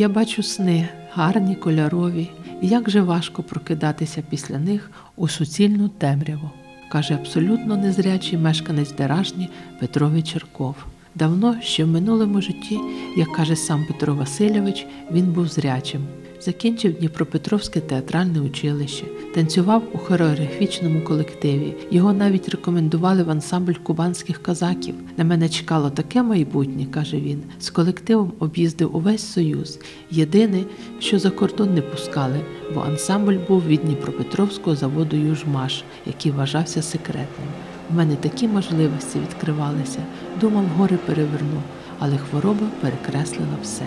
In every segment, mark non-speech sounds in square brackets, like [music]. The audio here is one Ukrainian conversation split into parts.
Я бачу сни, гарні, кольорові, і як же важко прокидатися після них у суцільну темряву, каже абсолютно незрячий мешканець Деражні Петрові Черков. Давно, ще в минулому житті, як каже сам Петро Васильович, він був зрячим. Закінчив Дніпропетровське театральне училище, танцював у хореографічному колективі. Його навіть рекомендували в ансамбль кубанських казаків. На мене чекало таке майбутнє, каже він. З колективом об'їздив увесь Союз. Єдине, що за кордон не пускали, бо ансамбль був від Дніпропетровського заводу Южмаш, який вважався секретним. У мене такі можливості відкривалися. Думав, гори переверну, але хвороба перекреслила все.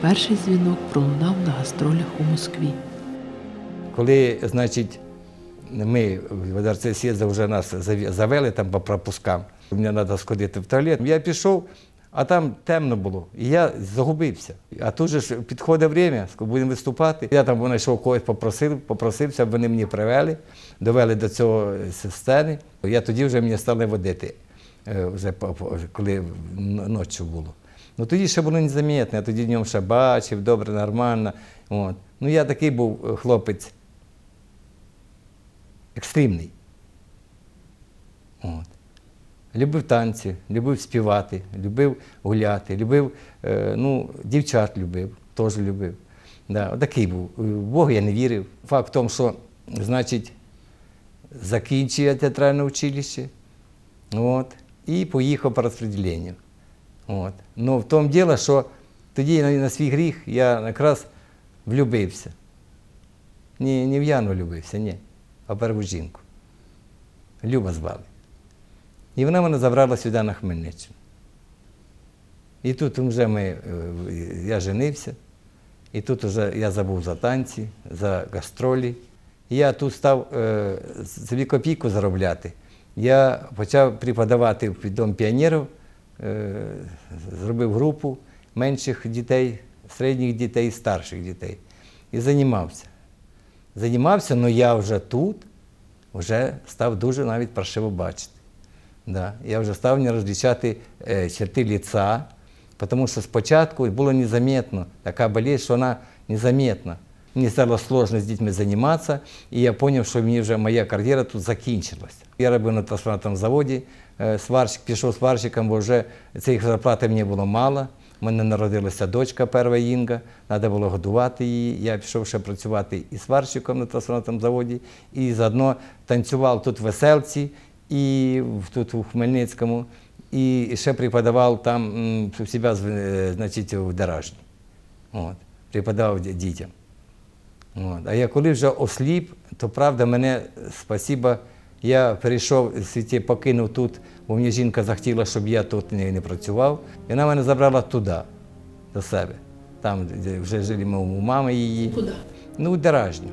Перший дзвінок пролунав на гастролях у Москві. Коли, значить, ми в РЦСЄ вже нас завели там по пропускам, мені треба сходити в туалет. Я пішов, а там темно було, і я загубився. А тут же підходить время, будемо виступати. Я там знайшов когось, попросив, попросився, вони мені привели, довели до цього с- сцени. Я тоді вже мені стали водити, е, вже коли ночі було. Ну тоді ще було незамітно, я тоді днем ще бачив, добре, нормально. От. Ну я такий був е, хлопець екстремний. От. Любив танці, любив співати, любив гуляти, любив, е, ну, дівчат любив, теж любив. Да, отакий був. В Бога я не вірив. Факт в тому, що, значить, закінчив я театральне училище от, і поїхав по розподіленню. От. Ну, в тому діло, що тоді на, на свій гріх я якраз влюбився. Не, не в Яну влюбився, ні, а перву жінку. Люба звали. І вона мене забрала сюди на Хмельниччину. І тут вже ми, е, я женився, і тут вже я забув за танці, за гастролі. Я тут став е, собі копійку заробляти. Я почав преподавати в Дом піонерів, зробив групу менших дітей, середніх дітей, старших дітей. І займався. Займався, але я вже тут вже став дуже навіть паршиво бачити. Да. Я вже став не розлічати е, черти лица, тому що спочатку було незаметно, така болезнь, що вона незаметна. Мені стало сложно з дітьми займатися, і я зрозумів, що мені вже моя кар'єра тут закінчилася. Я робив на трансформаторному заводі, е, сварщик, пішов сварщиком, бо вже цієї зарплати мені було мало. У мене народилася дочка перша Інга, треба було годувати її. Я пішов ще працювати і сварщиком на трансформаторному заводі, і заодно танцював тут в веселці, і тут у Хмельницькому, і ще преподавав там себе е, значить, в. От, преподавав дітям. От. А я коли вже осліп, то правда мене, спасіба, я перейшов в світі, покинув тут, бо мені жінка захотіла, щоб я тут не, не працював. І вона мене забрала туди, до себе. Там, де вже жили ми у мами її. Куди? Ну, у Деражню.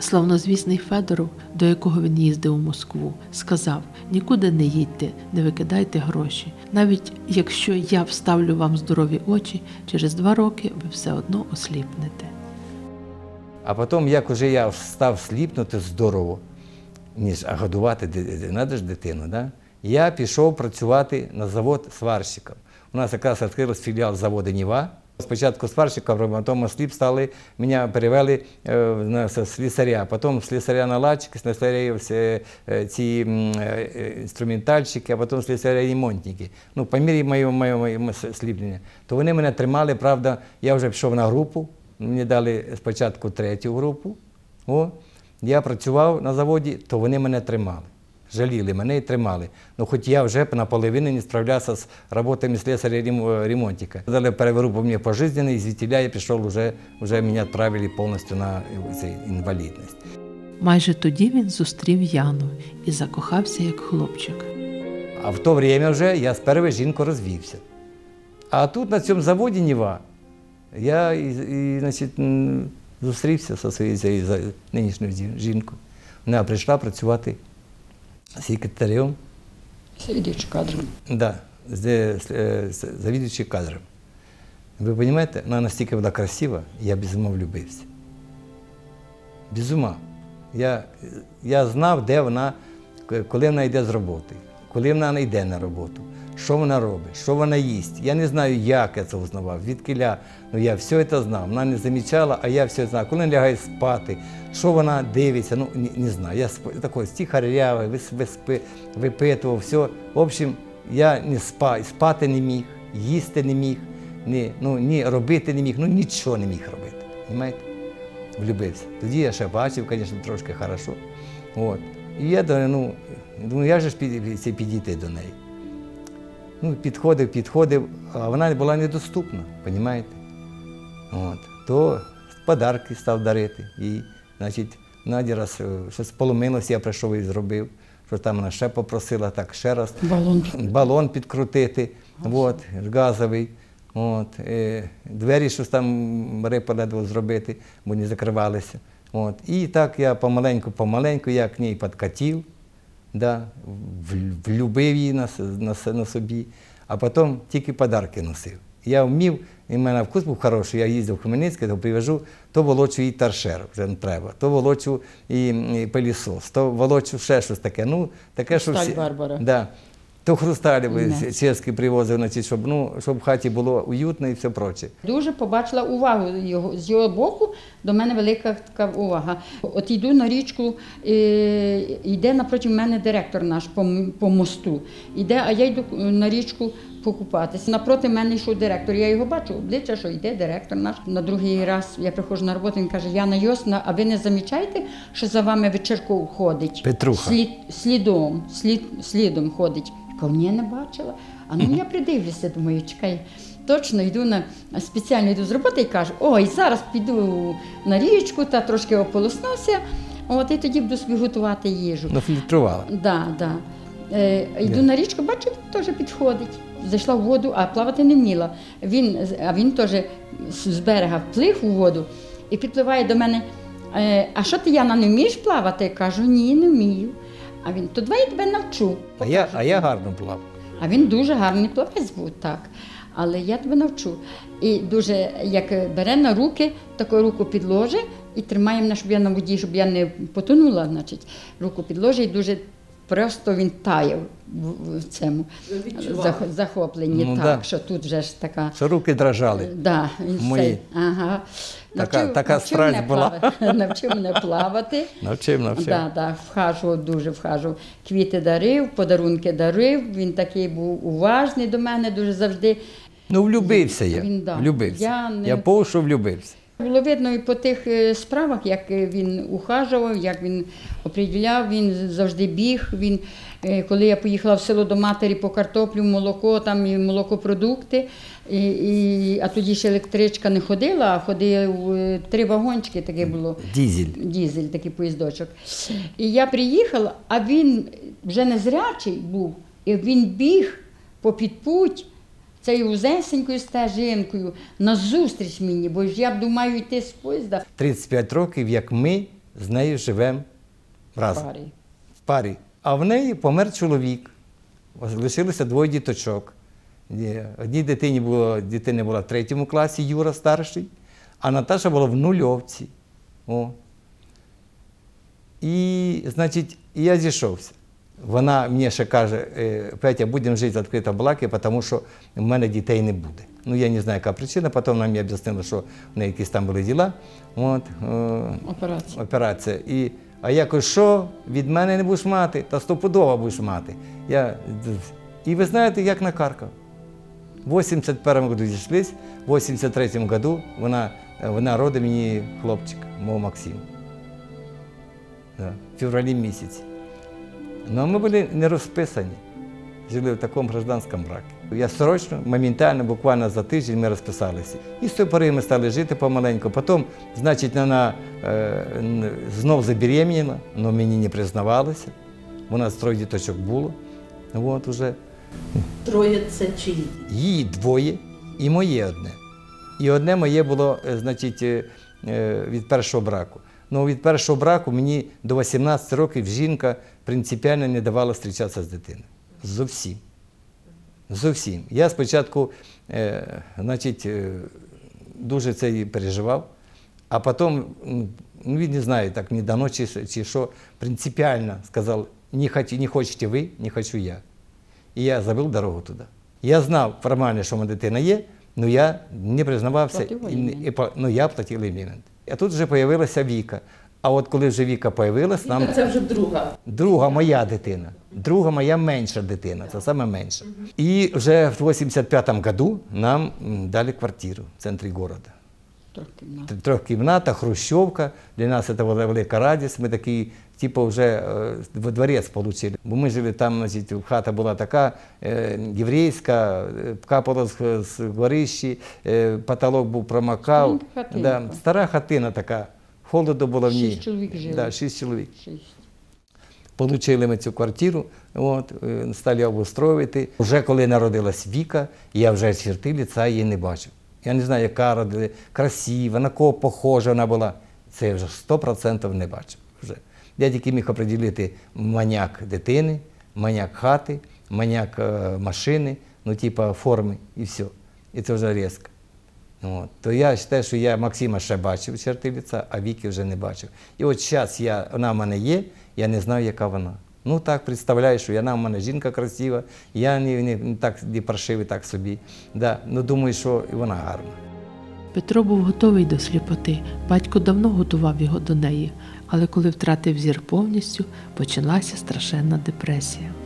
Славнозвісний Федоров, до якого він їздив у Москву, сказав: нікуди не їдьте, не викидайте гроші. Навіть якщо я вставлю вам здорові очі, через два роки ви все одно осліпнете. А потім, як уже я став сліпнути здорово, ніж а годувати треба ж дитину, да? я пішов працювати на завод сварщиком. У нас якраз відкрилась філіал заводу Ніва. Спочатку сварщиком, а потім сліп стали, мене перевели е, на слісаря, потім слісаря наладчики, слісаря всі, е, ці е, інструментальщики, а потім слісаря ремонтники. Ну, по мірі моєго сліплення. То вони мене тримали, правда, я вже пішов на групу, мені дали спочатку третю групу. О, я працював на заводі, то вони мене тримали. Жаліли мене і тримали. Ну, хоч я вже наполовину не справлявся з роботами слесаря рем- ремонтика. Дали перегрупу мені пожизненний, і звідтіля я пішов, вже, вже мене відправили повністю на інвалідність. Майже тоді він зустрів Яну і закохався як хлопчик. А в то время вже я з першою жінкою розвівся. А тут на цьому заводі Ніва я і, і, значить, зустрівся зі своєю нинішньою жінкою. Вона прийшла працювати секретарем, Завідуючи кадром. да, з, е, з- завідуючи кадром. Ви розумієте, вона настільки була красива, я без ума влюбився. Без ума. Я, я знав, де вона, коли вона йде з роботи, коли вона не йде на роботу, що вона робить, що вона їсть. Я не знаю, як я це узнавав, відкиля. Ну я все це знав. Вона не замічала, а я все знав. Коли вона лягає спати, що вона дивиться, ну не, не знаю. Я сп- такий виспи- випитував, все. В общем, я не спа, спати не міг, їсти не міг, ні, ну, ні робити не міг, ну нічого не міг робити. Понимаєте? Влюбився. Тоді я ще бачив, звісно, трошки хорошо. От. І я до- ну, думаю, як же ж під- підійти до неї. Ну, підходив, підходив, а вона була недоступна, розумієте? От. То подарки став дарити. І, значить, Наді раз е, щось поломилося, я прийшов і зробив, що там вона ще попросила, так ще раз Балон. балон підкрутити, от, газовий. От, е, двері щось там рипа ледве зробити, бо не закривалися. От. І так я помаленьку, помаленьку, я к ній підкатів, да, в- влюбив її на, на, на собі, а потім тільки подарки носив. Я вмів, і в мене вкус був хороший, я їздив в Хмельницький, то привожу, то волочу і торшер, вже не треба, то волочу і, і пилісос, то волочу ще щось таке. Ну, таке, що всі, Барбара. Да. То хрусталєвий Не. чеський привозив, значить, щоб, ну, щоб в хаті було уютно і все проче. Дуже побачила увагу його, з його боку. До мене велика така увага. От йду на річку, е, йде напроти мене директор наш по, по мосту. Йде, а я йду на річку покупатися. Напроти мене йшов директор. Я його бачу, обличчя, що йде директор наш. На другий раз я приходжу на роботу, він каже, Яна Йосна, а ви не замічаєте, що за вами вечірков ходить? Петруха. Слід, слідом, слід, слідом ходить. Ні, не бачила. А ну я придивлюся, думаю, чекай. Точно йду на спеціально йду з роботи і кажу, ой, зараз піду на річку та трошки ополоснуся, от і тоді буду собі готувати їжу. Ну, фільтрувала. Да, да. Е, йду на річку, бачу, теж підходить. Зайшла в воду, а плавати не вміла. Він, а він теж з з берега вплив у воду і підпливає до мене. Е, а що ти, Яна, не вмієш плавати? Я кажу, ні, не вмію. А він, то давай я тебе навчу. А я, а я гарно плав. А він дуже гарний плавець був, так. Але я тебе навчу. І дуже, як бере на руки, таку руку підложи і тримає мене, щоб я на воді, щоб я не потонула, значить, руку підложи і дуже просто він таяв в, цьому зах- захопленні. Ну, так, да. що тут вже ж така. Що руки дрожали. Да, він Мої. цей, ага. Така- така страсть мене була. плавати, [laughs] навчив мене плавати. Навчив, навчив. Да, да, вхажував, дуже вхажував. Квіти дарив, подарунки дарив. Він такий був уважний до мене, дуже завжди. Ну, влюбився я. Він, да. Влюбився. Я Я, не- по що влюбився. Було видно і по тих е, справах, як е, він ухажував, як він оприділяв, він завжди біг. Він, е, коли я поїхала в село до матері по картоплю, молоко, там і молокопродукти, і, і, а тоді ще електричка не ходила, а ходив три вагончики, таке було. Дізель. Дізель, такий поїздочок. І я приїхала, а він вже незрячий був, і він біг по підпуть цією вузесенькою стежинкою назустріч мені, бо ж я б думаю йти з поїзда 35 років, як ми з нею живемо в разом. парі. в парі. А в неї помер чоловік. Лишилося двоє діточок. Одній дитині було, дитина була в третьому класі, Юра старший, а Наташа була в нульовці. О. І, значить, я зійшовся. Вона мені ще каже, «Е, Петя, будемо жити в відкритій балакі, тому що в мене дітей не буде. Ну, я не знаю, яка причина, потім вона мені об'яснила, що в неї якісь там були діла. От, е, Операція. операція. І, а я кажу, що від мене не будеш мати, та стопудово будеш мати. Я, і ви знаєте, як накаркав. В 81-му году зійшлись, в 83 году вона, вона родить мені хлопчика, мого Максима. Да, в февралі місяці. Ну, а ми були не розписані. Жили в такому гражданському бракі. Я срочно, моментально, буквально за тиждень ми розписалися. І з тої пори ми стали жити помаленьку. Потім, значить, вона е, знов забеременіла, але мені не признавалася. У нас троє діточок було. От уже. Троє це чиї? Її двоє і моє одне. І одне моє було, е, значить, е, е, від першого браку. Ну, від першого браку мені до 18 років жінка принципіально не давала зустрічатися з дитиною. Зовсім. Зовсім. Я спочатку, е, значить, е, дуже це і переживав, а потім, ну, він не знаю, так не дано чи, чи що, принципіально сказав, не, хоч, не хочете ви, не хочу я. і я забив дорогу туди. Я знав формально, що мене дитина є, але я не признавався. І, і, ну, я платив аліменти. А тут вже з'явилася Віка. А от коли вже Віка з'явилась, нам Це вже друга. друга моя дитина, друга моя менша дитина, це саме менша. І вже в 85-му году нам дали квартиру в центрі міста. Трохи на. Трьохкімната, хрущовка. Для нас це була велика радість. Ми такий, типу, вже е, в дворець отримали. Бо ми жили там, значить, хата була така е, єврейська, е, капало з, з горищі, потолок був промокав. Да, стара хатина така. Холодно було в ній. Шість чоловік жило. Да, шість чоловік. Шість. Получили ми цю квартиру, от, е, стали обустроювати. Вже коли народилась Віка, я вже черти ліца її не бачив. Я не знаю, яка родила, красива, на кого похожа вона була. Це я вже 100% не бачив. Вже. Я тільки міг оприділити маняк дитини, маняк хати, маняк е, машини, ну, типа форми і все. І це вже різко. От. То я вважаю, що я Максима ще бачив черти лиця, а Віки вже не бачив. І от зараз я, вона в мене є, я не знаю, яка вона. Ну так представляю, що вона в мене жінка красива, я не, не, не так не паршивий так собі. Да. Ну думаю, що вона гарна. Петро був готовий до сліпоти. Батько давно готував його до неї, але коли втратив зір повністю, почалася страшенна депресія.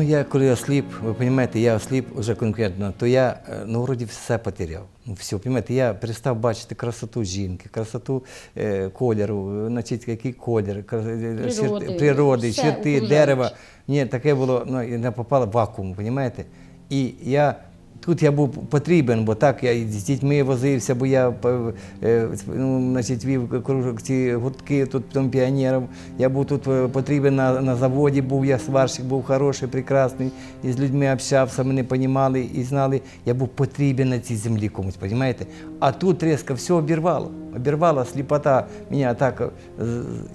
Ну, я коли осліп, ви розумієте, я осліп вже конкретно, то я е, ну, вроді все потеряв. Ну, все, розумієте, я перестав бачити красоту жінки, красоту е, кольору, е, значить, який колір, кра- е, Природи, черти- природи черти, дерева. Ні, таке було, ну, я попала в вакуум, розумієте? І я тут я був потрібен, бо так я з дітьми возився, бо я е, е, ну, значить, вів кружок ці гуртки тут там піонерів. Я був тут е, потрібен на, на заводі, був я сварщик, був хороший, прекрасний, і з людьми общався, мене розуміли і знали. Я був потрібен на цій землі комусь, розумієте? А тут різко все обірвало. Обірвала сліпота мене так. е,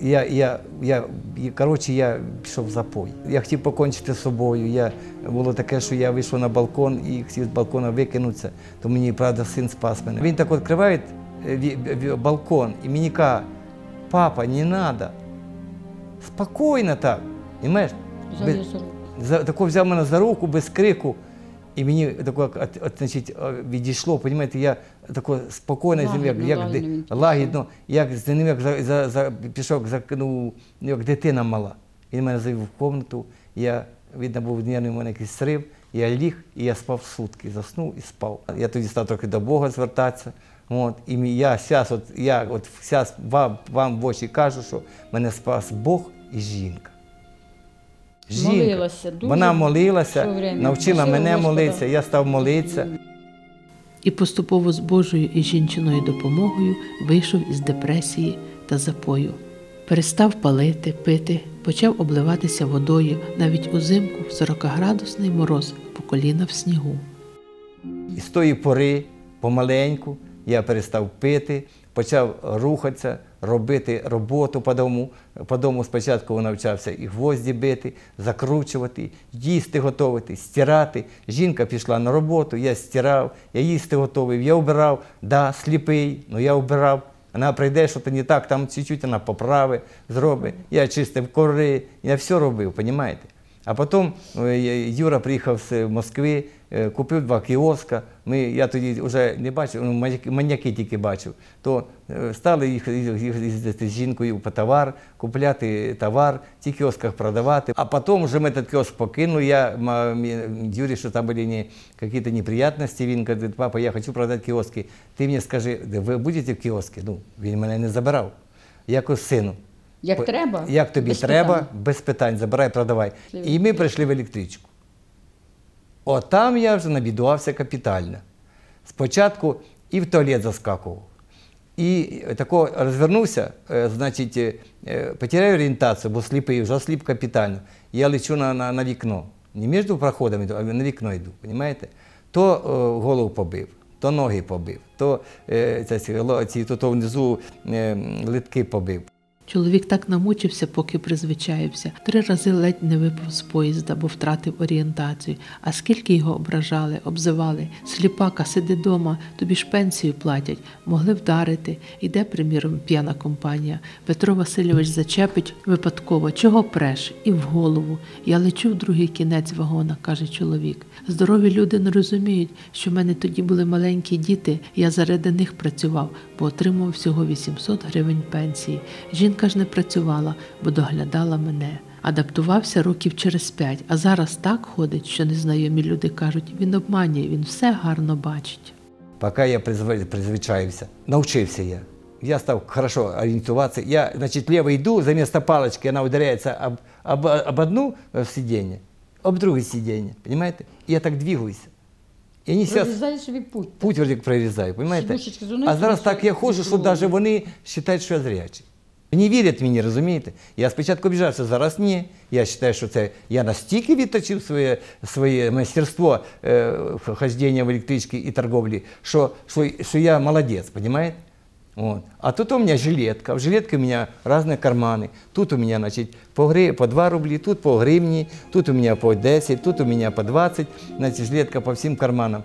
Я, я, я, і, коротше, я пішов в запой. Я хотів покончити з собою. Я, було таке, що я вийшов на балкон і хотів з балкона викинутися, то мені, правда, син спас мене. Він так відкриває е, балкон і мені каже, папа, не треба. Спокійно так. Без- за руку. за, тако взяв мене за руку без крику, і мені тако, от, от, значить, відійшло, розумієте, я тако спокійно з ним, як, Лагідно, як, лагідно як з ним як за, за, за, пішов, за, ну, як дитина мала. Він мене завів в кімнату, я, видно, був нервний у мене якийсь срив, я ліг і я спав сутки, заснув і спав. Я тоді став трохи до Бога звертатися. От, і я зараз, от, я от зараз вам, вам в очі кажу, що мене спас Бог і жінка. Молилася дуже Вона молилася, навчила мене молитися, я став молитися. І поступово з Божою і жінчиною допомогою вийшов із депресії та запою. Перестав палити, пити, почав обливатися водою навіть узимку в 40-градусний мороз по коліна в снігу. І з тої пори помаленьку я перестав пити, почав рухатися, робити роботу по дому. По дому спочатку навчався і гвозді бити, закручувати, їсти готувати, стирати. Жінка пішла на роботу, я стирав, я їсти готовив, я вбирав, да, сліпий, але я вбирав. Вона прийде, що то не так, там чуть-чуть вона поправи, зробить. Я чистив кори, я все робив, розумієте? А потім е, Юра приїхав з Москви, купив два кіоска. Ми, я тоді вже не бачив, ну, маньяки- тільки бачив. То е, стали їх- їх- їх- їздити з жінкою по товар, купляти товар, в ті кіосках продавати. А потім вже ми этот кіоск покинули. Я ма- мі- Юрі, що там були не, якісь неприятності. Він каже, папа, я хочу продати кіоски. Ти мені скажи, ви будете в кіоски? Ну, він мене не забирав. Якось сину. Як треба. Як тобі без треба, питань. без питань, забирай, продавай. І ми прийшли в електричку. От там я вже набідувався капітально. Спочатку і в туалет заскакував. І тако розвернувся, е, значить, е, е, потеряю орієнтацію, бо сліпий, вже сліп капітально. Я лечу на, на, на вікно. Не між проходами, а на вікно йду, розумієте? То е, голову побив, то ноги побив, то е, ці, то, то внизу е, литки побив. Чоловік так намучився, поки призвичаєвся. Три рази ледь не випав з поїзда, бо втратив орієнтацію. А скільки його ображали, обзивали. Сліпака, сиди дома, тобі ж пенсію платять, могли вдарити. Іде, приміром, п'яна компанія. Петро Васильович зачепить випадково, чого преш, і в голову. Я лечу в другий кінець вагона, каже чоловік. Здорові люди не розуміють, що в мене тоді були маленькі діти, я заради них працював, бо отримав всього 800 гривень пенсії. Ж не працювала, бо доглядала мене. Адаптувався років через п'ять, а зараз так ходить, що незнайомі люди кажуть, він обманює, він все гарно бачить. Пока я призв- призвичаився, научился я. Я стал хорошо ориентироваться. Я, значит, лево иду, за место палочки она ударяется об, об, об одну сиденье, об другое сиденье, понимаете? И я так двигаюсь. И они сейчас Прорізаєш собі путь. путь прорізаю, понимаете? А зараз так я ходжу, що навіть вони вважають, що я зрячий. Не вірять мені, розумієте? Я спочатку обіжався, зараз ні. Я вважаю, що це я настільки відточив своє, своє майстерство е, хождення в електричці і торговлі, що, що, що я молодець, розумієте? Вот. А тут у меня жилетка. В жилетке у меня разные карманы. Тут у меня, значит, по, гри, по 2 рубли, тут по гривні, тут у меня по 10, тут у меня по 20. Значит, жилетка по всім карманам.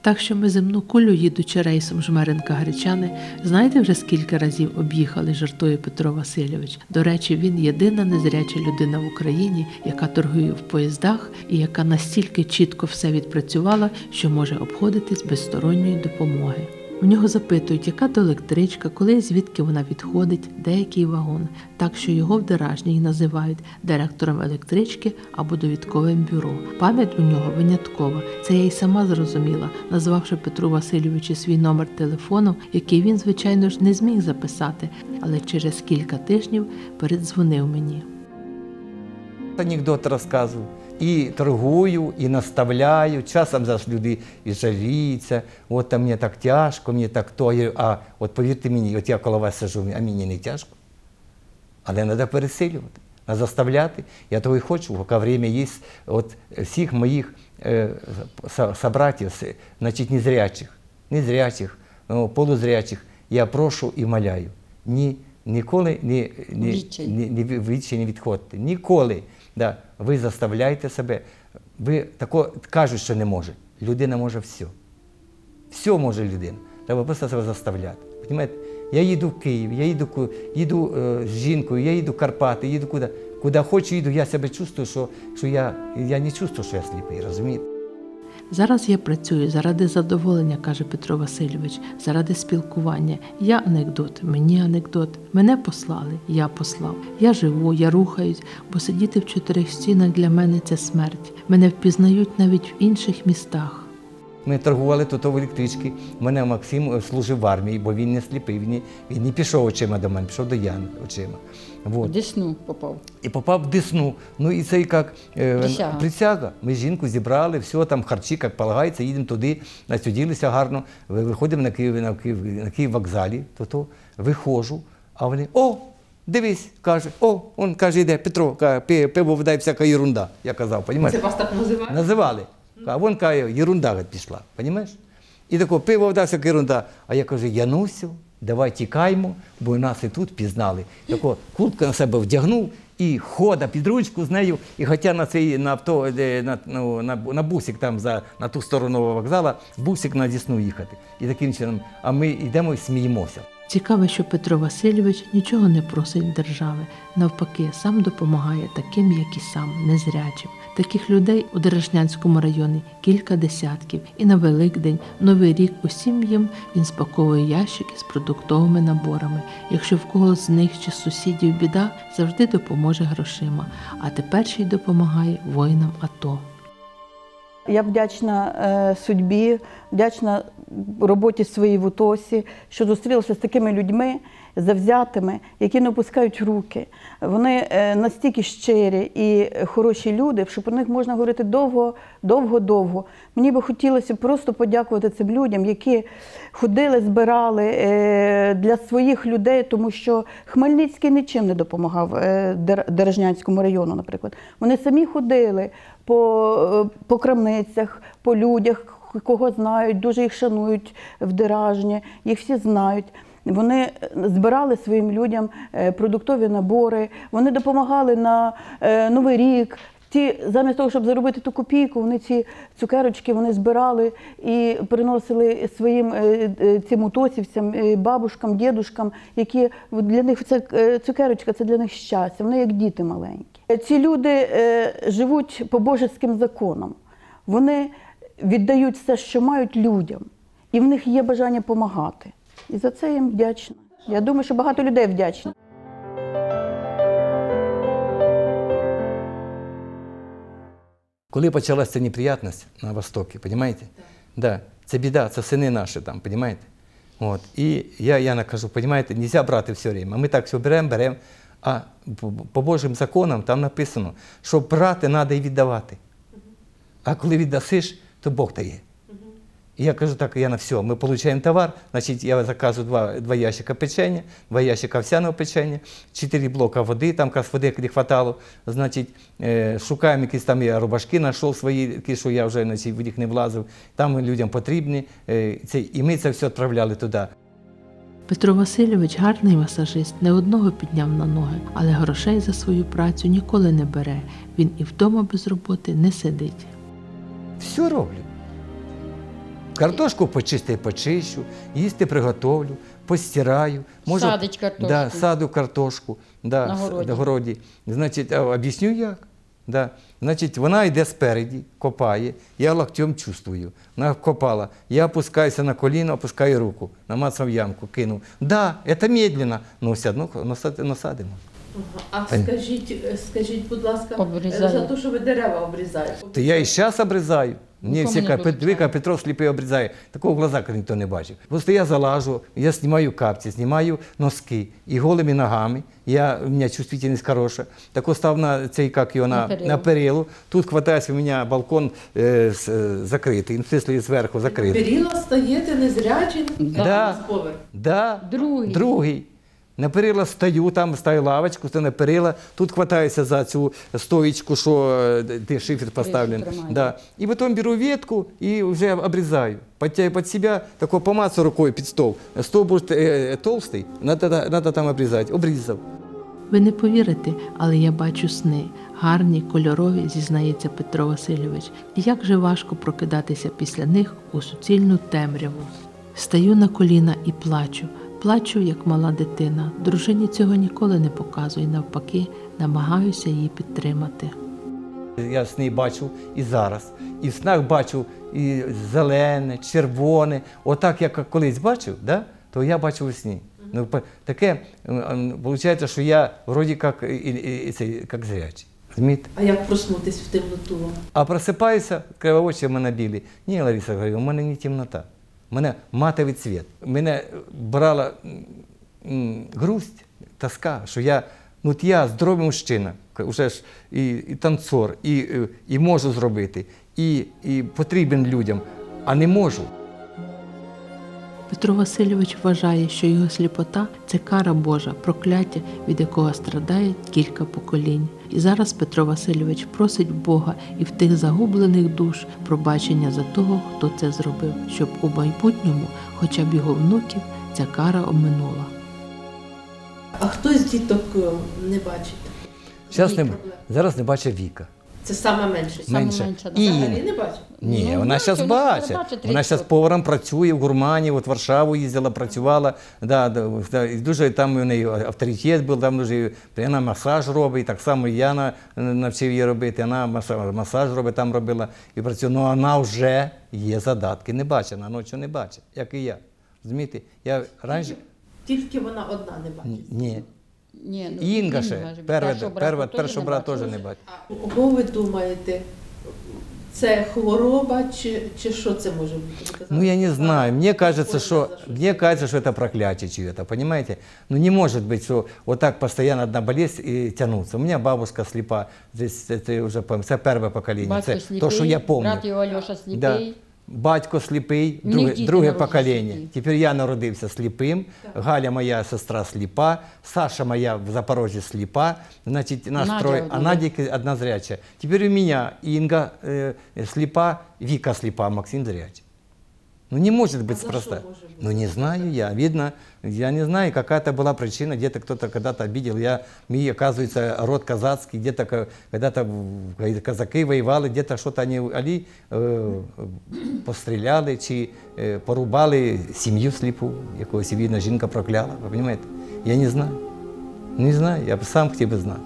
Так що ми земну кулю, їдучи рейсом Жмеренка Гречани, знаєте вже скільки разів об'їхали, жартує Петро Васильович. До речі, він єдина незряча людина в Україні, яка торгує в поїздах і яка настільки чітко все відпрацювала, що може обходитись без сторонньої допомоги. У нього запитують, яка то електричка, коли і звідки вона відходить, де який вагон. Так що його в Деражній називають директором електрички або довідковим бюро. Пам'ять у нього виняткова. Це я й сама зрозуміла, назвавши Петру Васильовичу свій номер телефону, який він, звичайно ж, не зміг записати, але через кілька тижнів передзвонив мені. анекдот розказую. І торгую, і наставляю. Часом зараз люди і жаліються, от там мені так тяжко, мені так то. А от повірте мені, от я коло вас сижу, а мені не тяжко. Але треба пересилювати, треба заставляти. Я того і хочу, поки время є от всіх моїх е, собратів, значить, незрячих, незрячих, ну, полузрячих, я прошу і моляю. Ні, ніколи ні, ні, Відчай. ні, ні, ви відчай не відходьте. Ніколи. Да. Ви заставляєте себе. Ви тако кажуть, що не може. Людина може все. Все може людина. Треба просто себе заставляти. Понимаєте? Я їду в Київ, я їду, їду е, з жінкою, я їду в Карпати, їду куди. Куди хочу, їду, я себе чувствую, що, що я, я не чувствую, що я сліпий, розумієте? Зараз я працюю заради задоволення, каже Петро Васильович, заради спілкування. Я анекдот, мені анекдот. Мене послали, я послав. Я живу, я рухаюсь, бо сидіти в чотирьох стінах для мене це смерть. Мене впізнають навіть в інших містах. Ми торгували тут в електричці. У мене Максим е, служив в армії, бо він не сліпий, він не, він не пішов очима до мене, пішов до Яни очима. Вот. Десну попав. І попав в Десну. Ну і це як е, Присяга. присяга. Ми жінку зібрали, все там харчі, як полагається, їдемо туди, насиділися гарно. Виходимо на Київ, на Київ, на Київ вокзалі, то то виходжу, а вони о! Дивись, каже, о, он каже, йде Петро, каже, пиво вдай всяка ерунда, я казав, понімаєш? вас так називають? Називали. А вон каже, ерунда пішла, понімаєш? І тако пиво вдався, ерунда. А я кажу, Янусю, давай тікаймо, бо нас і тут пізнали. Тако куртку на себе вдягнув і хода під ручку з нею, і хоча на цей на авто, де, на, ну, на, на бусик там за, на ту сторону вокзала, бусик на Дісну їхати. І таким чином, а ми йдемо і сміємося. Цікаво, що Петро Васильович нічого не просить держави. Навпаки, сам допомагає таким, як і сам, незрячим. Таких людей у Дережнянському районі кілька десятків. І на Великдень, Новий рік усім їм він спаковує ящики з продуктовими наборами. Якщо в когось з них чи сусідів біда, завжди допоможе грошима. А тепер ще й допомагає воїнам АТО. Я вдячна е, судьбі, вдячна роботі своїй в УТОСі, що зустрілася з такими людьми завзятими, які не опускають руки. Вони е, настільки щирі і хороші люди, що про них можна говорити довго, довго, довго. Мені би хотілося просто подякувати цим людям, які ходили, збирали е, для своїх людей, тому що Хмельницький нічим не допомагав Дережнянському району, наприклад. Вони самі ходили по, е, по крамницях, по людях, кого знають, дуже їх шанують в Деражні, їх всі знають. Вони збирали своїм людям е, продуктові набори, вони допомагали на е, Новий рік. Ті, замість того, щоб заробити ту копійку, вони ці цукерочки вони збирали і приносили своїм цим утосівцям, бабушкам, дідушкам, які для них це цукерочка, це для них щастя. Вони як діти маленькі. Ці люди е, живуть по божеським законам. Вони віддають все, що мають людям, і в них є бажання допомагати. І за це їм вдячна. Я думаю, що багато людей вдячні. Коли почалася неприятність на Востокі, розумієте? Да. Це біда, це сини наші там, розумієте? От. І я Яна кажу, розумієте, не можна брати все время. Ми так все беремо, беремо, а по, Божим законам там написано, що брати треба і віддавати. А коли віддасиш, то Бог дає. І я кажу, так, Яна, все, ми отримуємо товар, значить, я заказую два, два ящика печення, два ящика овсяного печення, чотири блока води, там якраз води не хватало, значить, е, шукаємо якісь там, я рубашки знайшов свої, які, що я вже значить, в них не влазив, там людям потрібні, е, це, і ми це все відправляли туди. Петро Васильович гарний масажист, не одного підняв на ноги, але грошей за свою працю ніколи не бере. Він і вдома без роботи не сидить. Все роблю. Картошку почисти почищу, їсти приготовлю, постираю. Садить картошку. Да, саду картошку да, На городі. Значить, об'ясню як. Да. Значить, вона йде спереді, копає, я локтем чувствую. Вона копала. Я опускаюся на коліно, опускаю руку, намацав ямку, кинув. Да, це медленно, але все одно насадимо. А скажіть, скажіть, будь ласка, Обрізаю. за те, що ви дерева обрізаєте. То я і зараз обрізаю. Мені всі кажуть, доручаю. «Дивіться, Петро сліпий обрізає. Такого в глазах ніхто не бачив. Просто я залажу, я знімаю капці, знімаю носки і голими ногами. Я, у мене чувствительність хороша. Так став на цей, як його, на, На перилу. на перилу. Тут хватається, у мене балкон е, з- е, закритий, в зверху закритий. Періла стаєте незрячим Да. Да. Другий. Другий. На перила стою, там ставлю лавочку, то на перила, тут хватаюся за цю стоїчку, що е, де шифер поставлений. Да. І потім беру ветку і вже обрізаю. Подтягиваю під себе, тако помацаю рукою під стол. Стол буде е, толстий, треба там обрізати. Обрізав. Ви не повірите, але я бачу сни, гарні, кольорові, зізнається Петро Васильович. І як же важко прокидатися після них у суцільну темряву. Стаю на коліна і плачу. Плачу, як мала дитина. Дружині цього ніколи не показую, навпаки, намагаюся її підтримати. Я сни бачу і зараз. І в снах бачу і зелене, червоне. Отак, як колись бачив, да? то я бачу у сні. Ну, таке, виходить, що я вроді як, і, і, і, цей, як зрячий. Розумієте? А як проснутись в темноту? А просипаюся, криво очі в мене білі. Ні, Лариса говорю, у мене не темнота. У мене матовий цвіт. Мене брала грусть, тоска, що я, ну от я здоровий мужчина, вже ж і, і танцор, і, і, і можу зробити, і, і потрібен людям, а не можу. Петро Васильович вважає, що його сліпота це кара Божа, прокляття, від якого страдає кілька поколінь. І зараз Петро Васильович просить Бога і в тих загублених душ пробачення за того, хто це зробив, щоб у майбутньому, хоча б його внуків, ця кара оминула. А хто з діток не бачить? Зараз не, зараз не бачить Віка. Це саме менше. Саме Менше. менше, да. І, не бачить. Ні, Ну, вона зараз бачить. бачить Вона зараз поваром працює в гурмані, от в Варшаву їздила, працювала. Да, да, да, і дуже там у неї авторитет був, там дуже вона масаж робить, так само і я навчив її робити. Вона масаж, масаж робить, там робила і працює. Ну вона вже є задатки, не бачить, вона ночі не бачить, як і я. Розумієте? Я раніше Тільки вона одна не бачить. ні. Ні, ну, Інга він ще, бачить. перша, Першого перша, брата першого брата бачить. теж не бачить. Кого ви думаєте, це хвороба чи, чи що це може бути? Ви казали, Ну, я не що знаю. Мне кажется, похоже что, на что-то. мне кажется, что это проклятие чье-то, понимаете? Ну, не может быть, что вот так постоянно одна болезнь и тянуться. У меня бабушка слепа, здесь это уже, пом- це первое поколение, Батько це сліпий, то, що я помню. брат його Альоша сліпий. Да. Батько сліпий, друге, друге покоління. сліпі. Тепер я народився сліпим, Галя моя сестра сліпа, Саша моя в Запорожі сліпа, значить, наш Надя трой, а. Надя одна зряча. Тепер у мене Інга е, сліпа, Віка сліпа, Максим зрячий. Ну не может быть спроста. Ну не знаю я. Видно, я не знаю, какая-то была причина, где-то кто-то когда-то обидел. Я, ми, оказывается, род казацкий, где-то ка- когда-то в- когда казаки воевали, где-то что-то они али, э, постреляли чи э, порубали сім'ю сліпу, якогось війна жінка прокляла. Ви розумієте? Я не знаю. Не знаю, я б сам хотів би знати.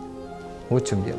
От в чому діло.